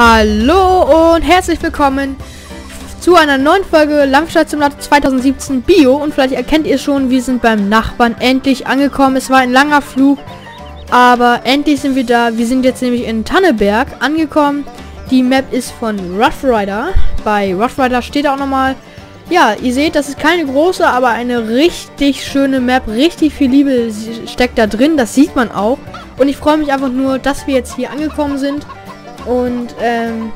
Hallo und herzlich willkommen zu einer neuen Folge Landstadt Simulator 2017 Bio und vielleicht erkennt ihr schon, wir sind beim Nachbarn endlich angekommen. Es war ein langer Flug, aber endlich sind wir da. Wir sind jetzt nämlich in Tanneberg angekommen. Die Map ist von Rough Rider. Bei Rough Rider steht auch nochmal, ja, ihr seht, das ist keine große, aber eine richtig schöne Map. Richtig viel Liebe steckt da drin, das sieht man auch. Und ich freue mich einfach nur, dass wir jetzt hier angekommen sind. Und ähm,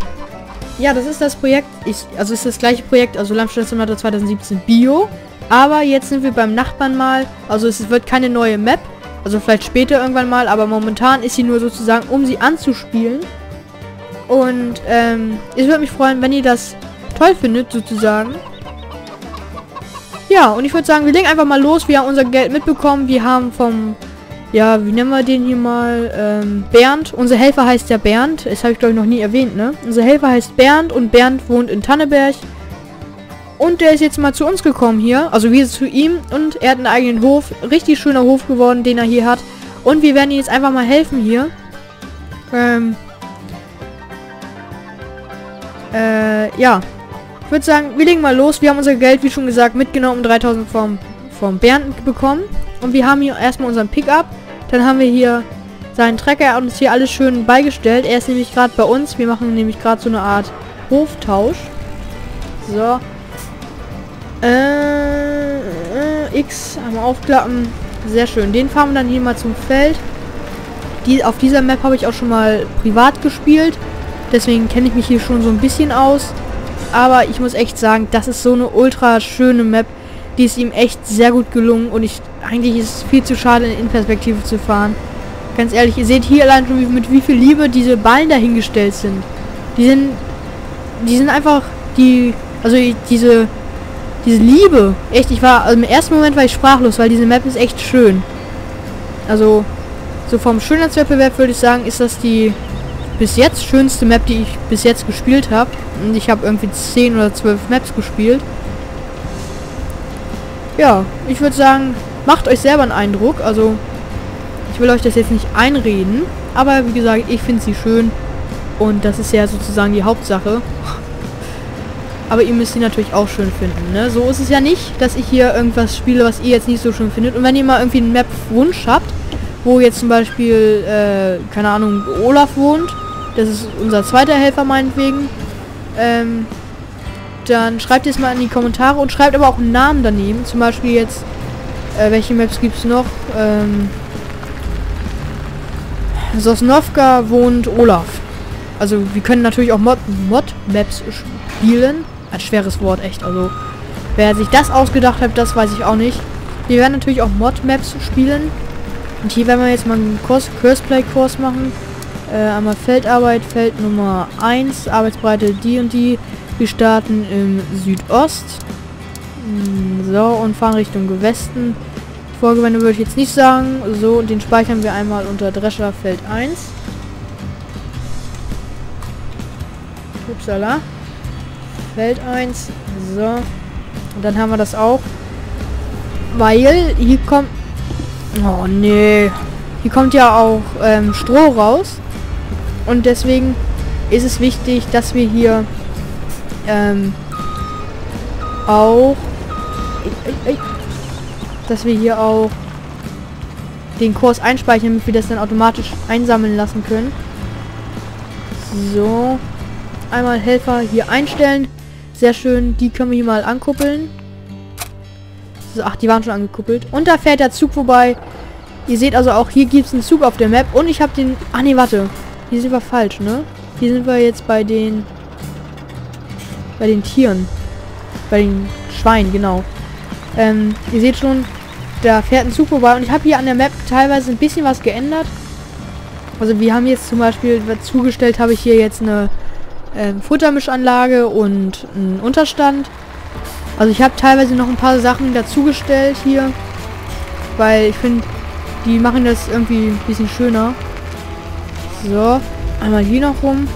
ja, das ist das Projekt. Ich, also ist das gleiche Projekt, also Landstadt 2017 Bio. Aber jetzt sind wir beim Nachbarn mal. Also es wird keine neue Map. Also vielleicht später irgendwann mal, aber momentan ist sie nur sozusagen, um sie anzuspielen. Und ähm, ich würde mich freuen, wenn ihr das toll findet, sozusagen. Ja, und ich würde sagen, wir legen einfach mal los. Wir haben unser Geld mitbekommen. Wir haben vom ja, wie nennen wir den hier mal? Ähm, Bernd. Unser Helfer heißt ja Bernd. Das habe ich glaube ich noch nie erwähnt, ne? Unser Helfer heißt Bernd und Bernd wohnt in Tanneberg. Und der ist jetzt mal zu uns gekommen hier. Also wir zu ihm. Und er hat einen eigenen Hof. Richtig schöner Hof geworden, den er hier hat. Und wir werden ihm jetzt einfach mal helfen hier. Ähm. Äh, ja. Ich würde sagen, wir legen mal los. Wir haben unser Geld, wie schon gesagt, mitgenommen. 3000 vom, vom Bernd bekommen. Und wir haben hier erstmal unseren Pickup. Dann haben wir hier seinen Trecker. Er hat uns hier alles schön beigestellt. Er ist nämlich gerade bei uns. Wir machen nämlich gerade so eine Art Hoftausch. So. Äh, äh, X einmal aufklappen. Sehr schön. Den fahren wir dann hier mal zum Feld. Die, auf dieser Map habe ich auch schon mal privat gespielt. Deswegen kenne ich mich hier schon so ein bisschen aus. Aber ich muss echt sagen, das ist so eine ultra schöne Map. Die ist ihm echt sehr gut gelungen und ich eigentlich ist es viel zu schade, in Perspektive zu fahren. Ganz ehrlich, ihr seht hier allein schon, mit wie viel Liebe diese Ballen dahingestellt sind. Die sind, die sind einfach die, also diese, diese Liebe. Echt, ich war, also im ersten Moment war ich sprachlos, weil diese Map ist echt schön. Also, so vom Schönheitswettbewerb würde ich sagen, ist das die bis jetzt schönste Map, die ich bis jetzt gespielt habe. Und ich habe irgendwie 10 oder 12 Maps gespielt. Ja, ich würde sagen, macht euch selber einen Eindruck. Also, ich will euch das jetzt nicht einreden. Aber wie gesagt, ich finde sie schön. Und das ist ja sozusagen die Hauptsache. Aber ihr müsst sie natürlich auch schön finden. Ne? So ist es ja nicht, dass ich hier irgendwas spiele, was ihr jetzt nicht so schön findet. Und wenn ihr mal irgendwie einen Map-Wunsch habt, wo jetzt zum Beispiel, äh, keine Ahnung, Olaf wohnt, das ist unser zweiter Helfer meinetwegen, ähm, dann schreibt es mal in die Kommentare und schreibt aber auch einen Namen daneben. Zum Beispiel jetzt, äh, welche Maps gibt es noch? Ähm, Sosnovka wohnt Olaf. Also wir können natürlich auch Mod-Maps Mod spielen. Ein schweres Wort, echt. Also wer sich das ausgedacht hat, das weiß ich auch nicht. Wir werden natürlich auch Mod-Maps spielen. Und hier werden wir jetzt mal einen Kurs, Curseplay-Kurs machen. Äh, einmal Feldarbeit, Feld Nummer 1, Arbeitsbreite die und die. Wir starten im Südost. Hm, so, und fahren Richtung Westen. Vorgewende würde ich jetzt nicht sagen. So, und den speichern wir einmal unter Drescher Feld 1. Upsala. Feld 1. So. Und dann haben wir das auch. Weil hier kommt... Oh, nee. Hier kommt ja auch ähm, Stroh raus. Und deswegen ist es wichtig, dass wir hier ähm, auch, dass wir hier auch den Kurs einspeichern, damit wir das dann automatisch einsammeln lassen können. So, einmal Helfer hier einstellen. Sehr schön, die können wir hier mal ankuppeln. So, ach, die waren schon angekuppelt. Und da fährt der Zug vorbei. Ihr seht also auch, hier gibt es einen Zug auf der Map. Und ich habe den... Ah, nee, warte. Hier sind wir falsch, ne? Hier sind wir jetzt bei den bei den Tieren. Bei den Schweinen, genau. Ähm, ihr seht schon, da fährt ein Zug vorbei und ich habe hier an der Map teilweise ein bisschen was geändert. Also wir haben jetzt zum Beispiel zugestellt, habe ich hier jetzt eine ähm, Futtermischanlage und einen Unterstand. Also ich habe teilweise noch ein paar Sachen dazugestellt hier, weil ich finde, die machen das irgendwie ein bisschen schöner. So, einmal hier noch rum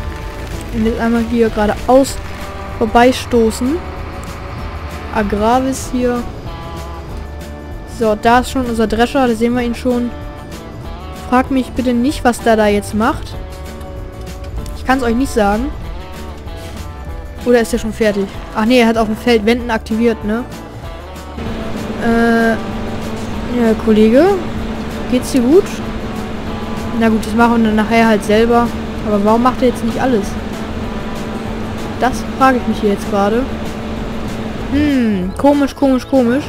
und jetzt einmal hier geradeaus vorbeistoßen. Agravis hier. So, da ist schon unser Drescher, da sehen wir ihn schon. Frag mich bitte nicht, was der da jetzt macht. Ich kann es euch nicht sagen. Oder ist er schon fertig? Ach nee, er hat auf dem Feld Wenden aktiviert, ne? Äh, ja, Kollege. Geht's dir gut? Na gut, das machen wir dann nachher halt selber. Aber warum macht er jetzt nicht alles? Das frage ich mich hier jetzt gerade. Hm, komisch, komisch, komisch.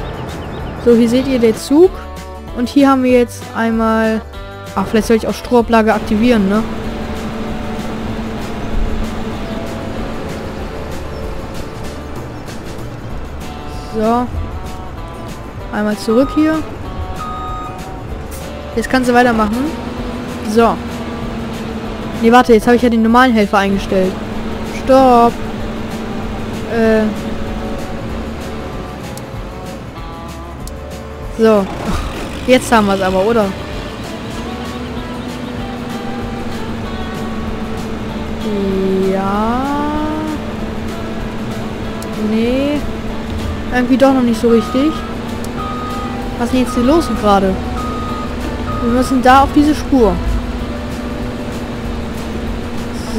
So, hier seht ihr den Zug. Und hier haben wir jetzt einmal... Ach, vielleicht soll ich auch Strohablage aktivieren, ne? So. Einmal zurück hier. Jetzt kannst du weitermachen. So. Nee, warte, jetzt habe ich ja den normalen Helfer eingestellt. Stopp. Äh. So. Jetzt haben wir es aber, oder? Ja. Nee. Irgendwie doch noch nicht so richtig. Was ist denn jetzt hier los gerade? Wir müssen da auf diese Spur.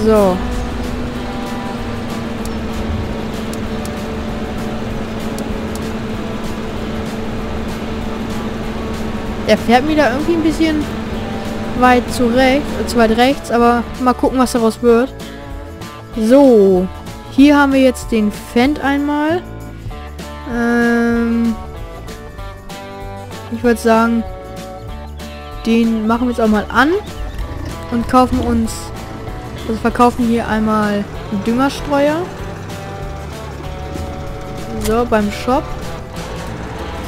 So. Er fährt mir da irgendwie ein bisschen weit zu rechts, äh, zu weit rechts, aber mal gucken, was daraus wird. So, hier haben wir jetzt den Fendt einmal. Ähm, ich würde sagen, den machen wir jetzt auch mal an und kaufen uns, also verkaufen hier einmal Düngerstreuer. So, beim Shop.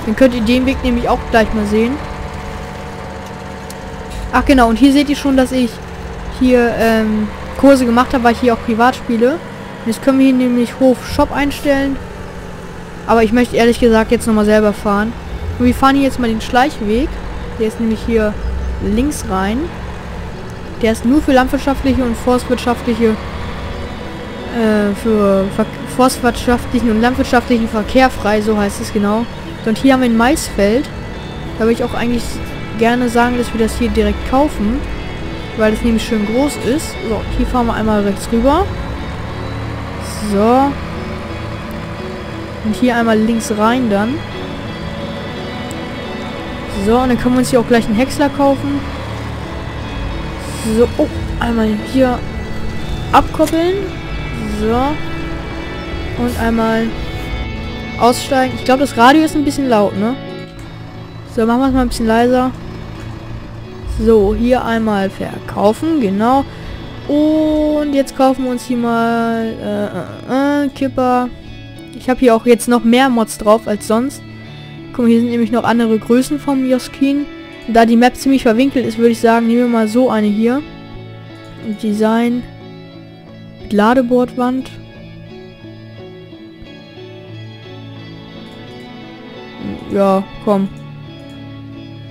Dann könnt ihr den Weg nämlich auch gleich mal sehen. Ach genau, und hier seht ihr schon, dass ich hier ähm, Kurse gemacht habe, weil ich hier auch privat spiele. Jetzt können wir hier nämlich Hof Shop einstellen. Aber ich möchte ehrlich gesagt jetzt nochmal selber fahren. Und wir fahren hier jetzt mal den Schleichweg. Der ist nämlich hier links rein. Der ist nur für landwirtschaftliche und forstwirtschaftliche äh, für Ver forstwirtschaftlichen und landwirtschaftlichen Verkehr frei, so heißt es genau. Und hier haben wir ein Maisfeld. Da würde ich auch eigentlich gerne sagen, dass wir das hier direkt kaufen. Weil das nämlich schön groß ist. So, hier fahren wir einmal rechts rüber. So. Und hier einmal links rein dann. So, und dann können wir uns hier auch gleich einen Häcksler kaufen. So, oh, einmal hier abkoppeln. So. Und einmal aussteigen. Ich glaube, das Radio ist ein bisschen laut, ne? So, machen wir es mal ein bisschen leiser. So, hier einmal verkaufen, genau. Und jetzt kaufen wir uns hier mal äh, äh, äh, Kipper. Ich habe hier auch jetzt noch mehr Mods drauf als sonst. Guck mal, hier sind nämlich noch andere Größen vom Joskin. Da die Map ziemlich verwinkelt ist, würde ich sagen, nehmen wir mal so eine hier. Design. Mit Ladebordwand. Ja, komm.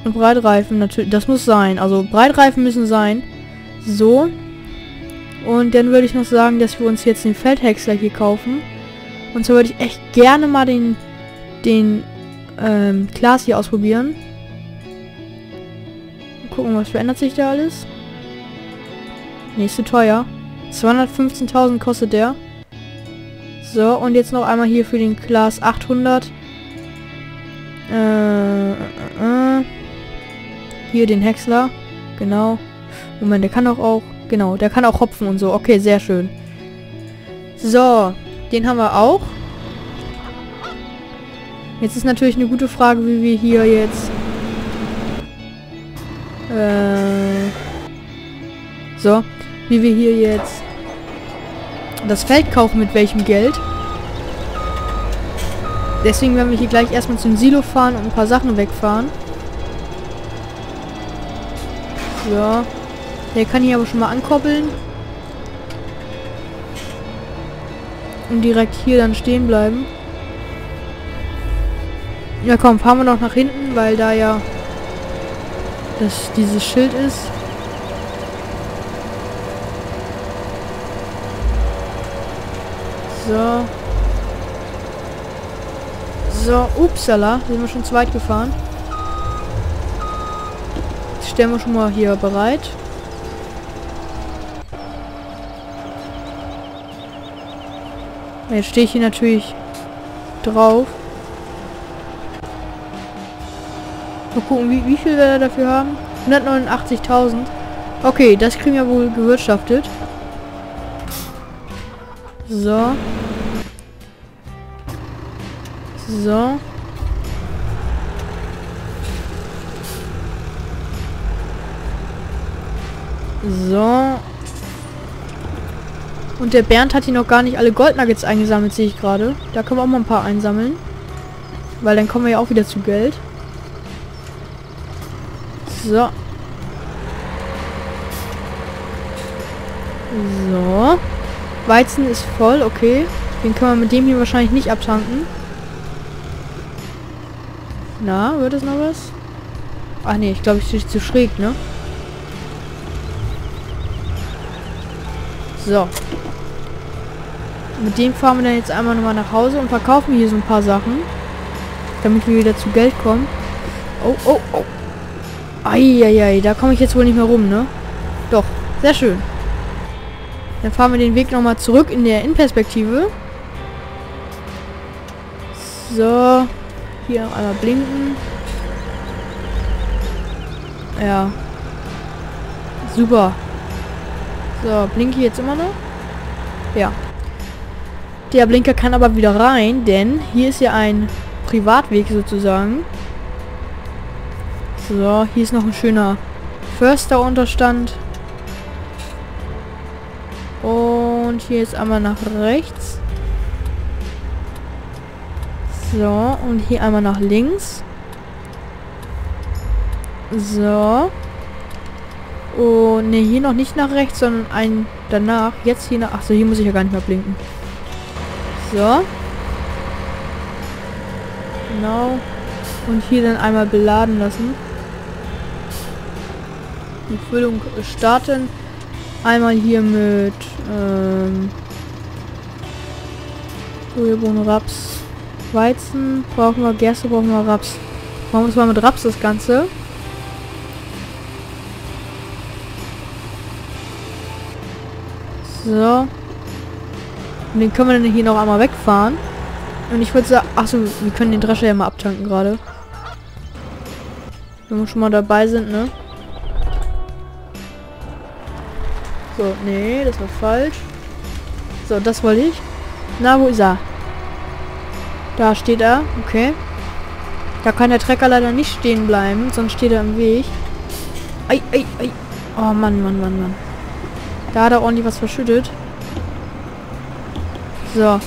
Und Breitreifen natürlich. Das muss sein. Also Breitreifen müssen sein. So. Und dann würde ich noch sagen, dass wir uns jetzt den Feldhäcksler hier kaufen. Und so würde ich echt gerne mal den, den ähm, Glas hier ausprobieren. Gucken, was verändert sich da alles. Nächste teuer. 215.000 kostet der. So, und jetzt noch einmal hier für den Glas 800. Äh, äh, äh. Hier den Häcksler. Genau. Moment, der kann auch auch... Genau, der kann auch hopfen und so. Okay, sehr schön. So, den haben wir auch. Jetzt ist natürlich eine gute Frage, wie wir hier jetzt... Äh, so, wie wir hier jetzt das Feld kaufen, mit welchem Geld. Deswegen werden wir hier gleich erstmal zum Silo fahren und ein paar Sachen wegfahren. Ja. Der kann hier aber schon mal ankoppeln. Und direkt hier dann stehen bleiben. Ja komm, fahren wir noch nach hinten, weil da ja das dieses Schild ist. So. So, upsala, sind wir schon zu weit gefahren stellen wir schon mal hier bereit. Jetzt stehe ich hier natürlich drauf. Mal gucken, wie, wie viel wir dafür haben. 189.000. Okay, das kriegen wir wohl gewirtschaftet. So. So. So. Und der Bernd hat hier noch gar nicht alle Goldnuggets eingesammelt, sehe ich gerade. Da können wir auch mal ein paar einsammeln. Weil dann kommen wir ja auch wieder zu Geld. So. So. Weizen ist voll, okay. Den können wir mit dem hier wahrscheinlich nicht abtanken. Na, wird es noch was? Ach nee, ich glaube, ich stehe zu schräg, ne? So. Mit dem fahren wir dann jetzt einmal nochmal nach Hause und verkaufen hier so ein paar Sachen. Damit wir wieder zu Geld kommen. Oh, oh, oh. Eieiei, da komme ich jetzt wohl nicht mehr rum, ne? Doch, sehr schön. Dann fahren wir den Weg nochmal zurück in der Innenperspektive. So. Hier einmal blinken. Ja. Super. So, blinke jetzt immer noch? Ja. Der Blinker kann aber wieder rein, denn hier ist ja ein Privatweg sozusagen. So, hier ist noch ein schöner Försterunterstand. Und hier ist einmal nach rechts. So, und hier einmal nach links. So. Oh, ne, hier noch nicht nach rechts, sondern ein danach. Jetzt hier nach... Achso, hier muss ich ja gar nicht mehr blinken. So. Genau. Und hier dann einmal beladen lassen. Die Füllung starten. Einmal hier mit ähm, Sojabohnen, Raps, Weizen. Brauchen wir Gerste, brauchen wir Raps. Machen wir es mal mit Raps das Ganze. So. Und den können wir dann hier noch einmal wegfahren. Und ich würde sagen, achso, wir können den Drescher ja mal abtanken gerade. Wenn wir schon mal dabei sind, ne? So, nee, das war falsch. So, das wollte ich. Na, wo ist er? Da steht er, okay. Da kann der Trecker leider nicht stehen bleiben, sonst steht er im Weg. Ei, ei, ei. Oh Mann, Mann, Mann, Mann. Da hat er ordentlich was verschüttet. So.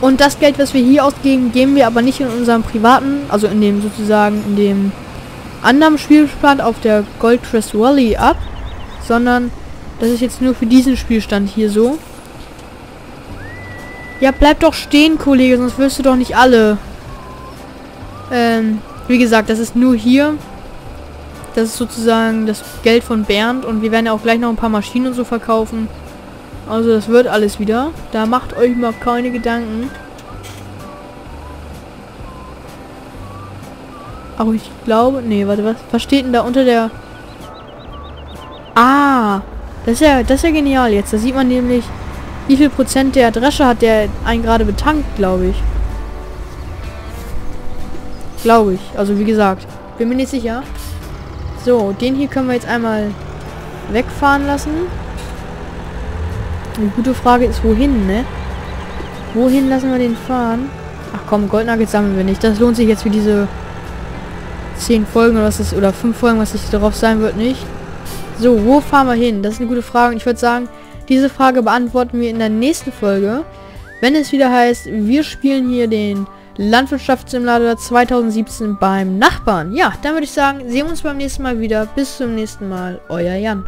Und das Geld, was wir hier ausgeben, geben wir aber nicht in unserem privaten, also in dem sozusagen in dem anderen Spielstand auf der Gold Crest Valley ab, sondern das ist jetzt nur für diesen Spielstand hier so. Ja, bleib doch stehen, Kollege, sonst wirst du doch nicht alle. Ähm, wie gesagt, das ist nur hier. Das ist sozusagen das Geld von Bernd und wir werden ja auch gleich noch ein paar Maschinen und so verkaufen. Also das wird alles wieder. Da macht euch mal keine Gedanken. Aber ich glaube... Nee, warte, was, was steht denn da unter der... Ah, das ist ja, das ist ja genial jetzt. Da sieht man nämlich, wie viel Prozent der Drescher hat, der einen gerade betankt, glaube ich. Glaube ich. Also wie gesagt, bin mir nicht sicher. So, den hier können wir jetzt einmal wegfahren lassen. Eine gute Frage ist, wohin, ne? Wohin lassen wir den fahren? Ach komm, Goldnuggets sammeln wir nicht. Das lohnt sich jetzt für diese 10 Folgen oder was ist, oder 5 Folgen, was ich darauf sein wird, nicht. So, wo fahren wir hin? Das ist eine gute Frage. Und ich würde sagen, diese Frage beantworten wir in der nächsten Folge. Wenn es wieder heißt, wir spielen hier den Landwirtschaftssimulator 2017 beim Nachbarn. Ja, dann würde ich sagen, sehen wir uns beim nächsten Mal wieder. Bis zum nächsten Mal. Euer Jan.